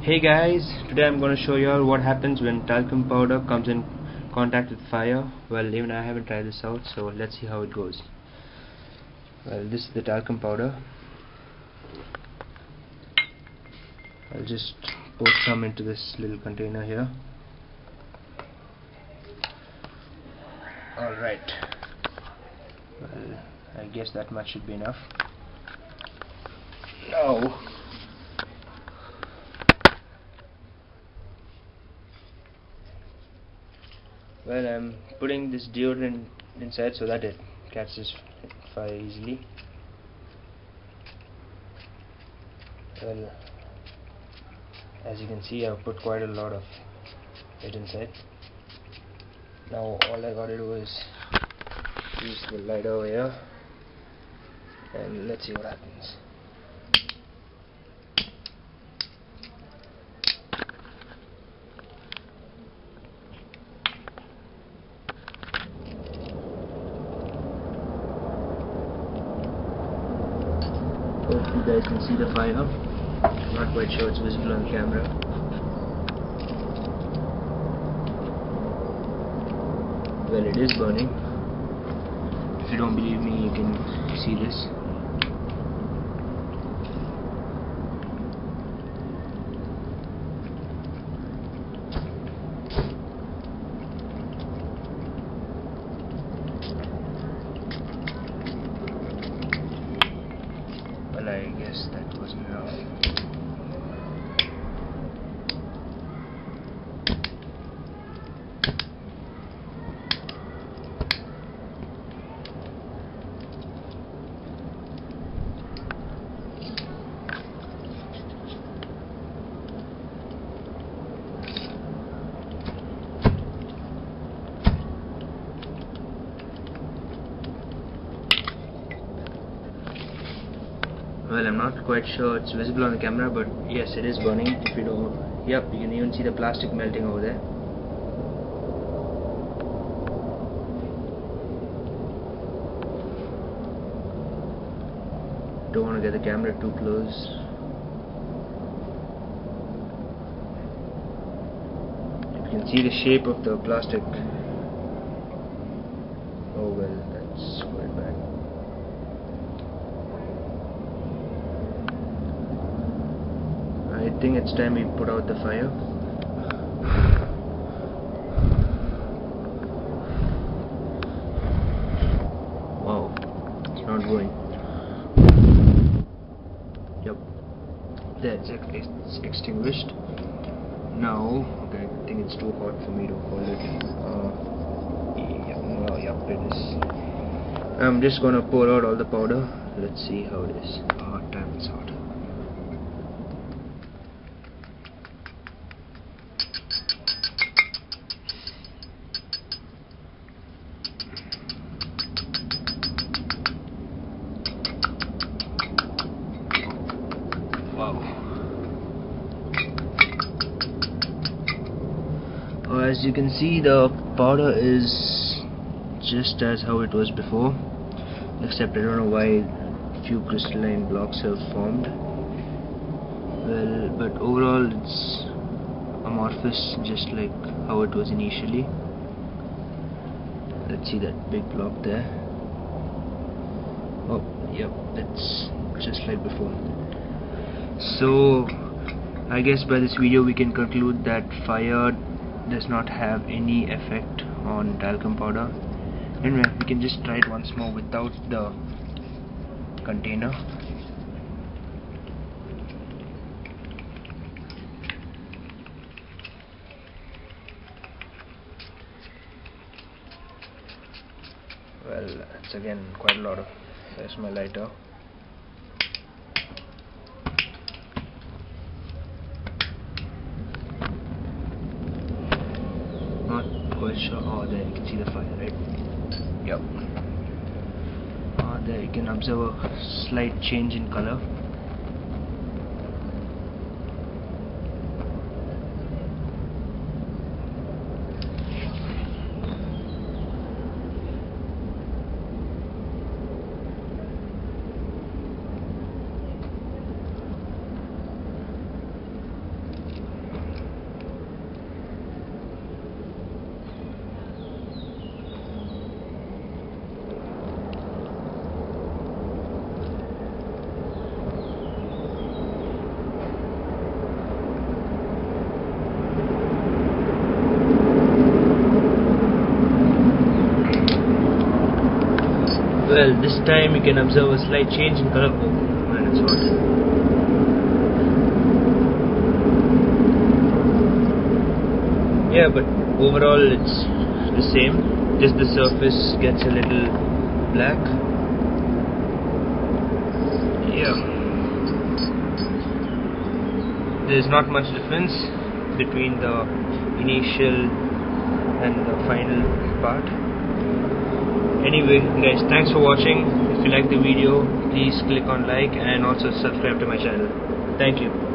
Hey guys, today I'm going to show you all what happens when talcum powder comes in contact with fire. Well, even I haven't tried this out, so let's see how it goes. Well, this is the talcum powder. I'll just pour some into this little container here. Alright. Well, I guess that much should be enough. Now, well I'm putting this deodorant inside so that it catches fire easily. Well as you can see I've put quite a lot of it inside. Now all I gotta do is use the light over here and let's see what happens Hope you guys can see the fire. I'm not quite sure it's visible on camera. Well, it is burning. If you don't believe me, you can see this. I guess that was enough. Well, I'm not quite sure it's visible on the camera, but yes, it is burning. If you don't, yep, you can even see the plastic melting over there. Don't want to get the camera too close. You can see the shape of the plastic. Oh well, that's quite bad. I think it's time we put out the fire. Wow, it's not going. Yep, that's ex- it's extinguished. Now, okay, I think it's too hot for me to hold it. Uh, yeah, well, yep, it is. I'm just gonna pour out all the powder. Let's see how it is. Oh, damn, it's hot. Wow. As you can see, the powder is just as how it was before, except I don't know why a few crystalline blocks have formed. Well, but overall it's amorphous, just like how it was initially. Let's see that big block there. Oh, yep, that's just like before. So, I guess by this video we can conclude that fire does not have any effect on talcum powder. Anyway, we can just try it once more without the container. Well, it's again quite a lot of. My lighter. Sure. Oh, there you can see the fire, right? Yep. Uh, there you can observe a slight change in color. Well this time you can observe a slight change in color. Oh it's hot yeah but overall it's the same. Just the surface gets a little black. Yeah. There's not much difference between the initial and the final part anyway guys thanks for watching. If you like the video please click on like and also subscribe to my channel. Thank you